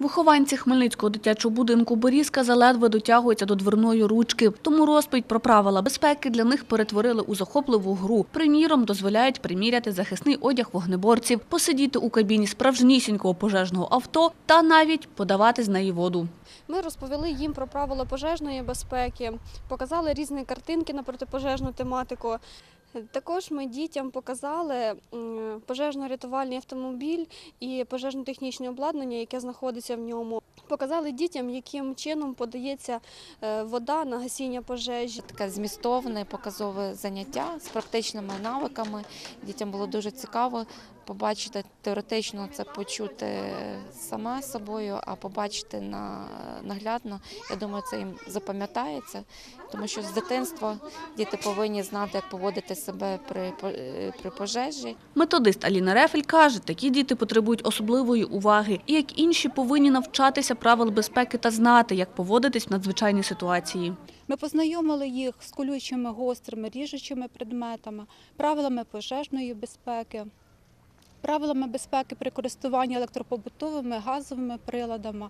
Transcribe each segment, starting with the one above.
Вихованці Хмельницького дитячого будинку Борізка заледве дотягуються до дверної ручки. Тому розповідь про правила безпеки для них перетворили у захопливу гру. Приміром, дозволяють приміряти захисний одяг вогнеборців, посидіти у кабіні справжнісінького пожежного авто та навіть подавати з неї воду. Ми розповіли їм про правила пожежної безпеки, показали різні картинки на протипожежну тематику. Також ми дітям показали пожежно-рятувальний автомобіль і пожежно-технічне обладнання, яке знаходиться в ньому. Показали дітям, яким чином подається е, вода на гасіння пожежі. Таке змістовне, показове заняття з практичними навиками. Дітям було дуже цікаво побачити теоретично це почути саме собою, а побачити на, наглядно. Я думаю, це їм запам'ятається, тому що з дитинства діти повинні знати, як поводити себе при, е, при пожежі. Методист Аліна Рефель каже, такі діти потребують особливої уваги і, як інші, повинні навчатися правил безпеки та знати, як поводитись в надзвичайній ситуації. Ми познайомили їх з колючими, гострими, ріжучими предметами, правилами пожежної безпеки, правилами безпеки при користуванні електропобутовими газовими приладами.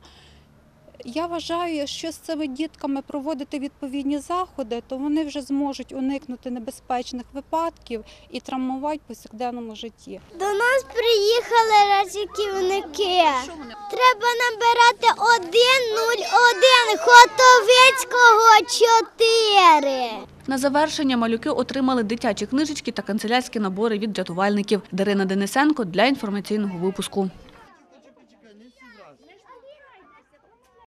Я вважаю, що з цими дітками проводити відповідні заходи, то вони вже зможуть уникнути небезпечних випадків і травмувати в повсякденному житті. До нас приїхали рятівники. Треба набирати 101 Хотовицького 4. На завершення малюки отримали дитячі книжечки та канцелярські набори від рятувальників. Дарина Денисенко для інформаційного випуску.